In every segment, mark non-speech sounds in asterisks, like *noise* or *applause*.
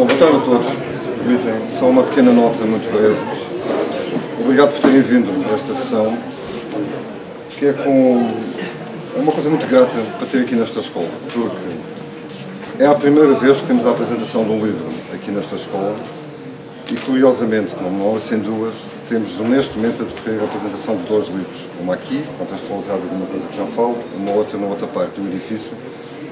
Bom, boa tarde a todos. Permitem só uma pequena nota muito breve. Obrigado por terem vindo a esta sessão, que é com uma coisa muito grata para ter aqui nesta escola, porque é a primeira vez que temos a apresentação de um livro aqui nesta escola e, curiosamente, como hora sem duas, temos neste momento a decorrer a apresentação de dois livros. Uma aqui, contextualizada de uma coisa que já falo, uma outra na outra parte do edifício,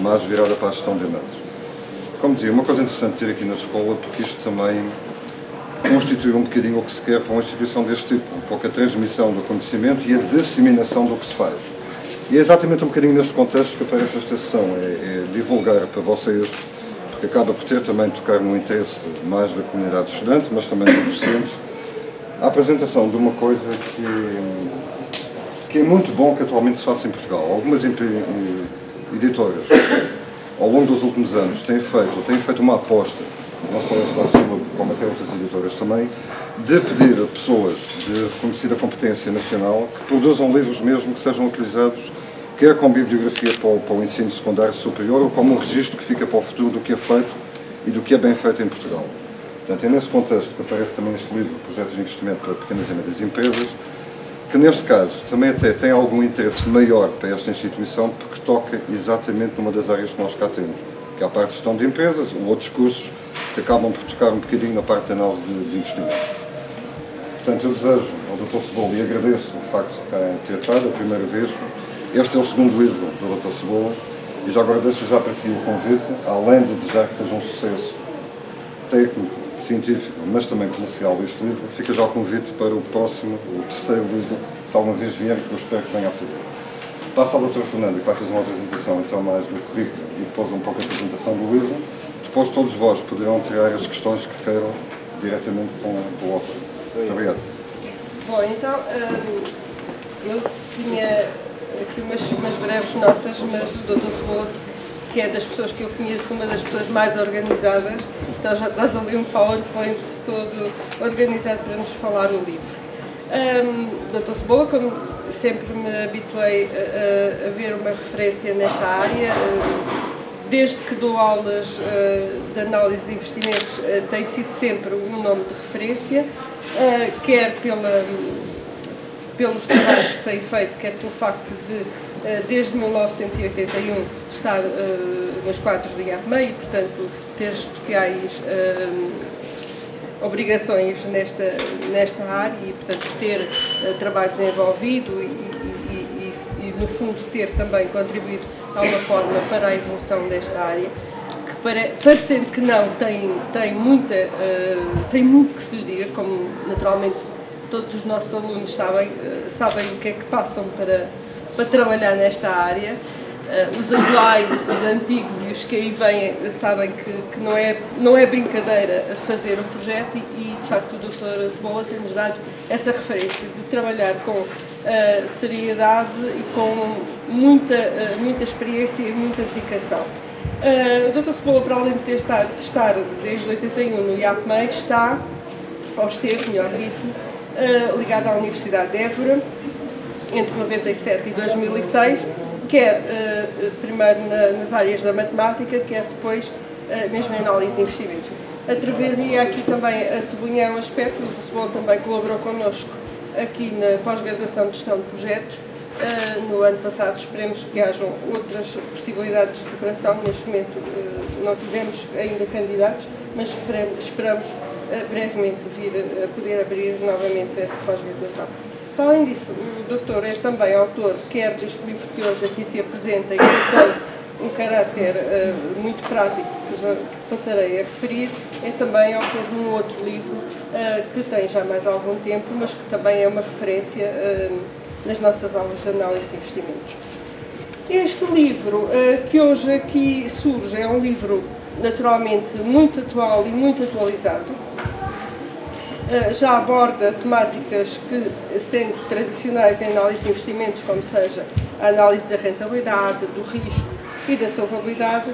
mais virada para a gestão de e-mails. Como dizia, uma coisa interessante ter aqui na escola, porque isto também constitui um bocadinho o que se quer para uma instituição deste tipo, um pouco a transmissão do conhecimento e a disseminação do que se faz. E é exatamente um bocadinho neste contexto que aparece esta sessão, é, é divulgar para vocês, porque acaba por ter também tocar no interesse mais da comunidade estudante, mas também dos docentes, a apresentação de uma coisa que, que é muito bom que atualmente se faça em Portugal. Algumas editoras, ao longo dos últimos anos, têm feito, têm feito uma aposta, não só a Silva, como até outras editoras também, de pedir a pessoas de reconhecida competência nacional que produzam livros mesmo que sejam utilizados quer com bibliografia para o, para o ensino secundário superior ou como um registro que fica para o futuro do que é feito e do que é bem feito em Portugal. Portanto, é nesse contexto que aparece também este livro, Projetos de Investimento para Pequenas e Médias Empresas, que neste caso também até tem algum interesse maior para esta instituição porque toca exatamente numa das áreas que nós cá temos, que é a parte de gestão de empresas ou outros cursos que acabam por tocar um bocadinho na parte de análise de, de investimentos. Portanto, eu desejo ao Dr. Cebola e agradeço o facto de ter estado a primeira vez. Este é o segundo livro do Dr. Cebola e já agora deixo já para si o convite, além de desejar que seja um sucesso técnico científico, mas também comercial deste livro, fica já o convite para o próximo, o terceiro livro, se alguma vez vier, que eu espero que venha a fazer. Passa ao Dr. Fernando, que vai fazer uma apresentação então mais do currículo e depois um pouco a apresentação do livro. Depois todos vós poderão tirar as questões que queiram diretamente com, o autor. Muito obrigado. Bom, então, hum, eu tinha aqui umas, umas breves notas, mas o Dr. Cebola que é das pessoas que eu conheço, uma das pessoas mais organizadas, então já traz ali um PowerPoint todo organizado para nos falar o livro. Um, Cebola, como sempre me habituei a, a, ver uma referência nesta área, desde que dou aulas uh, de análise de investimentos, uh, tem sido sempre um nome de referência, uh, quer pela, pelos trabalhos que tem feito, quer pelo facto de desde 1981 estar uh, nos quadros do IAPMEI e, portanto, ter especiais uh, obrigações nesta, nesta área e, portanto, ter uh, trabalho desenvolvido e, e, e, no fundo, ter também contribuído de alguma forma para a evolução desta área, que, parecendo que não, tem, tem, muita, tem muito que se lhe diga, como naturalmente todos os nossos alunos sabem, sabem o que é que passam para para trabalhar nesta área. Uh, os atuais, os antigos e os que aí vêm sabem que, que não, é, não é brincadeira fazer o projeto e, e de facto o Dr. Cebola tem-nos dado essa referência de trabalhar com uh, seriedade e com muita, uh, muita experiência e muita dedicação. o Dr. Cebola, para além de, ter estado, de estar desde 81 no IAPMEI, está, ou esteve, melhor dito, ligado à Universidade de Évora, entre 97 e 2006, quer uh, primeiro na, nas áreas da matemática, quer depois uh, mesmo em análise de investimentos. Atrever-me aqui também a sublinhar um aspecto, o Sebol também colaborou connosco aqui na pós-graduação de gestão de projetos. Uh, no ano passado esperemos que hajam outras possibilidades de cooperação. Neste momento não tivemos ainda candidatos, mas esperamos, esperamos brevemente vir a poder abrir novamente essa pós-graduação. Além disso, o doutor é também autor, quer deste livro que hoje aqui se apresenta e que tem um caráter uh, muito prático que, já, que, passarei a referir, é também autor de um outro livro uh, que tem já mais algum tempo, mas que também é uma referência uh, nas nossas aulas de análise de investimentos. Este livro que hoje aqui surge é um livro naturalmente muito atual e muito atualizado, já aborda temáticas que, sendo tradicionais em análise de investimentos, como seja a análise da rentabilidade, do risco e da solvabilidade,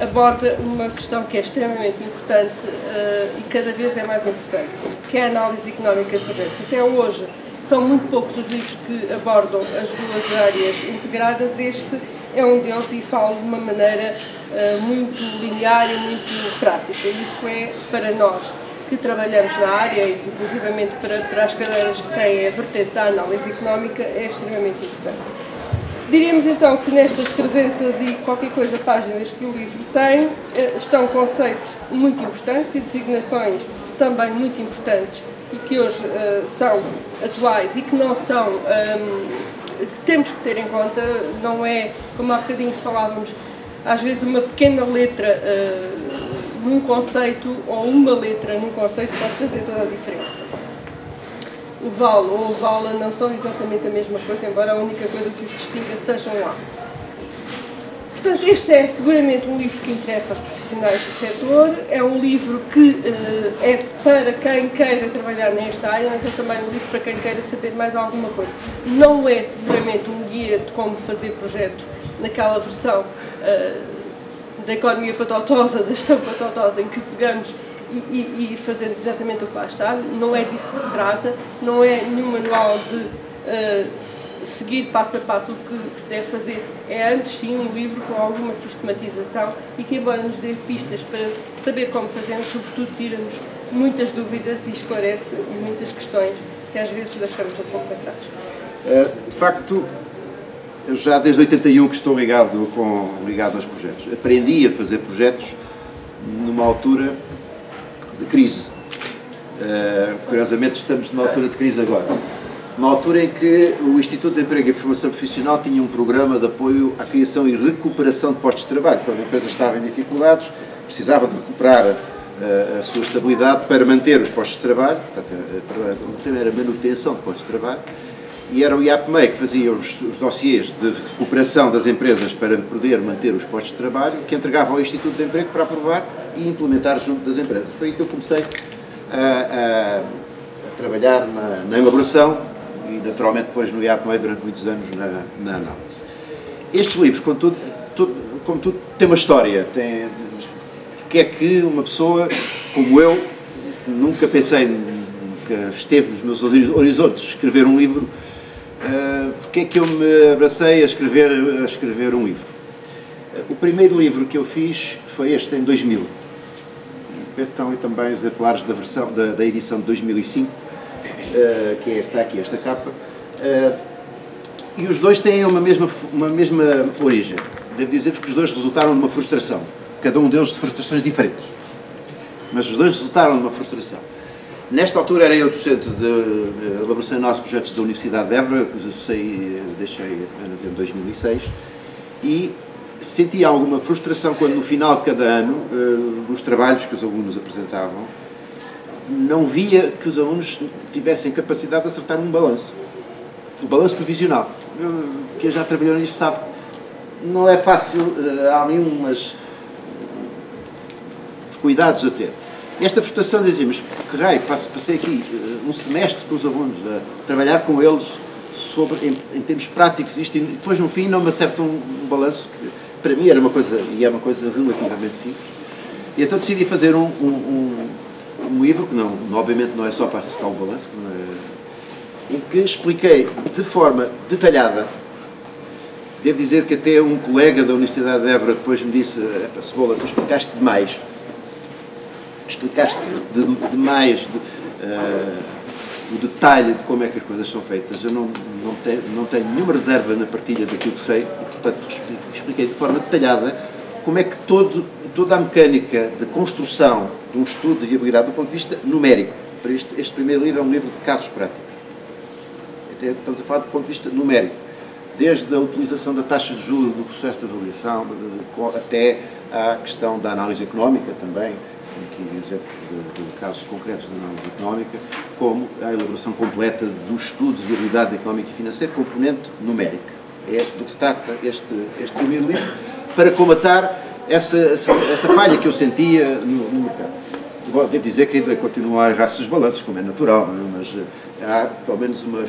aborda uma questão que é extremamente importante uh, e cada vez é mais importante, que é a análise económica de projetos. Até hoje são muito poucos os livros que abordam as duas áreas integradas. Este é um deles e falo de uma maneira uh, muito linear e muito prática. Isso é para nós que trabalhamos na área, inclusivamente para, para as cadeiras que têm a vertente da análise económica, é extremamente importante. Diríamos então que nestas 300 e qualquer coisa páginas que o livro tem, eh, estão conceitos muito importantes e designações também muito importantes e que hoje uh, são atuais e que não são, um, que temos que ter em conta, não é, como há bocadinho falávamos, às vezes uma pequena letra uh, num conceito ou uma letra num conceito pode fazer toda a diferença. O VAL ou o VALA não são exatamente a mesma coisa, embora a única coisa que os distinga sejam lá. Portanto, este é seguramente um livro que interessa aos profissionais do setor, é um livro que uh, é para quem queira trabalhar nesta área, mas é também um livro para quem queira saber mais alguma coisa. Não é seguramente um guia de como fazer projetos naquela versão uh, da economia patatosa, da gestão patatosa, em que pegamos e, e, e, fazemos exatamente o que lá está. Não é disso que se trata, não é nenhum manual de uh, seguir passo a passo o que, que, se deve fazer. É antes sim um livro com alguma sistematização e que, embora nos dê pistas para saber como fazemos, sobretudo tira-nos muitas dúvidas e esclarece muitas questões que às vezes deixamos um pouco para trás. Eh, de facto, eu já desde 81 que estou ligado, com, ligado aos projetos. Aprendi a fazer projetos numa altura de crise. Uh, curiosamente, estamos numa altura de crise agora. Uma altura em que o Instituto de Emprego e Formação Profissional tinha um programa de apoio à criação e recuperação de postos de trabalho. Quando a empresa estava em dificuldades, precisava de recuperar a, eh, a sua estabilidade para manter os postos de trabalho. Portanto, eh, o tema era manutenção de postos de trabalho e era o IAPMEI que fazia os, os dossiês de recuperação das empresas para poder manter os postos de trabalho, que entregava ao Instituto de Emprego para aprovar e implementar junto das empresas. Foi aí que eu comecei a, a, trabalhar na, na, elaboração e, naturalmente, depois no IAPMEI durante muitos anos na, na análise. Estes livros, como tudo, como tudo, têm uma história. Tem, o que é que uma pessoa como eu, nunca pensei, nunca esteve nos meus horizontes escrever um livro Uh, porque é que eu me abracei a escrever, a escrever um livro? Uh, o primeiro livro que eu fiz foi este, em 2000. Penso que estão ali também os exemplares da, versão, da, da edição de 2005, uh, eh, que é, está aqui esta capa. e os dois têm uma mesma, uma mesma origem. Devo dizer-vos que os dois resultaram de uma frustração. Cada um deles de frustrações diferentes. Mas os dois resultaram de uma frustração. Nesta altura era eu docente de elaboração de novos projetos da Universidade de Évora, que saí, deixei apenas em 2006, e sentia alguma frustração quando no final de cada ano, dos eh, trabalhos que os alunos apresentavam, não via que os alunos tivessem capacidade de acertar um balanço. O balanço provisional. Quem já trabalhou nisto sabe, não é fácil, eh, há ali cuidados a ter. Esta frustração dizia, mas que raio, passei aqui uh, um semestre com os alunos a trabalhar com eles sobre, em, em termos práticos isto, e depois no fim não me acerta um, um balanço que para mim era uma coisa, e é uma coisa relativamente simples. E então decidi fazer um, um, um, um livro, que não, obviamente não é só para acertar o balanço, é, em que expliquei de forma detalhada Devo dizer que até um colega da Universidade de Évora depois me disse, Cebola, tu explicaste demais explicaste demais de, uh, o detalhe de como é que as coisas são feitas. Eu não, não, tenho, não tenho nenhuma reserva na partilha daquilo que sei e, portanto, expliquei de forma detalhada como é que todo, toda a mecânica de construção de um estudo de viabilidade do ponto de vista numérico. Para este, este primeiro livro é um livro de casos práticos. Até estamos a falar do ponto de vista numérico. Desde a utilização da taxa de juros do processo de avaliação até à questão da análise económica também, aqui exemplo de, de, casos concretos de análise económica, como a elaboração completa do estudo de viabilidade económica e financeira, componente numérica. É do que se trata este, este primeiro livro, para comatar essa, essa, essa falha que eu sentia no, no mercado. Devo dizer que ainda continua a errar-se os balanços, como é natural, é? mas eh, há pelo menos uma,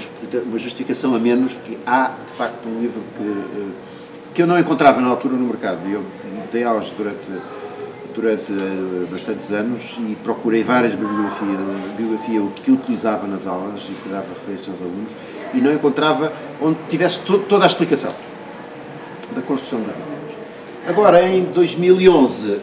uma justificação a menos, que há de facto um livro que, eh, que eu não encontrava na altura no mercado. E eu dei aulas durante durante eh, bastantes anos e procurei várias bibliografias bibliografia que utilizava nas aulas e que dava referência aos alunos e não encontrava onde tivesse to toda a explicação. construção dos livros. Agora, em 2011, uh,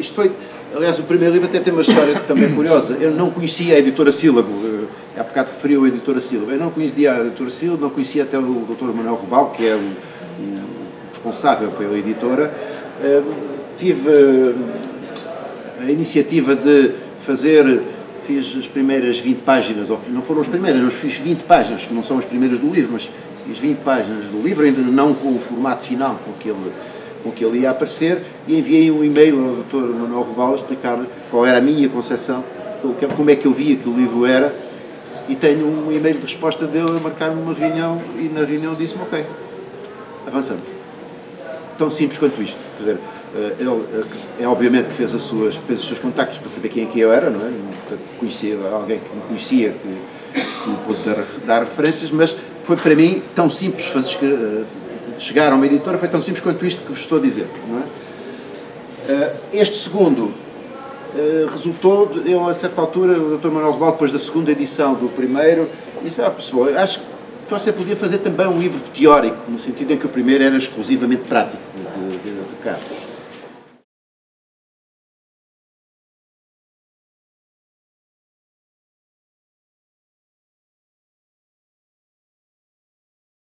isto foi, aliás, o primeiro livro até tem uma história *coughs* também curiosa. Eu não conhecia a editora Sílabo, uh, há bocado referiu a editora Sílabo. Eu não conhecia a editora Sílabo, não conhecia até o Dr. Manuel Rubal, que é o, o responsável pela editora. Uh, tive a iniciativa de fazer, fiz as primeiras 20 páginas, não foram as primeiras, mas fiz 20 páginas, que não são as primeiras do livro, mas fiz 20 páginas do livro, ainda não com o formato final com que ele com que ele ia aparecer e enviei um e-mail ao Dr. Manuel Roval a explicar qual era a minha concepção, como é que eu via que o livro era e tenho um e-mail de resposta dele a marcar-me uma reunião e na reunião disse-me ok, avançamos. Tão simples quanto isto. Quer dizer, eh, ele eh, é obviamente que fez, as suas, fez os seus contactos para saber quem é que eu era, não é? Conhecia alguém que me conhecia, que, que me pôde dar, dar referências, mas foi para mim tão simples fazer, eh, chegar a uma editora foi tão simples quanto isto que vos estou a dizer. É? Eh, este segundo eh, resultou, eu a certa altura, o Dr. Manuel Rebal, depois da segunda edição do primeiro, disse, ah, pessoal, acho que você podia fazer também um livro teórico, no sentido em que o primeiro era exclusivamente prático, de, de, de casos.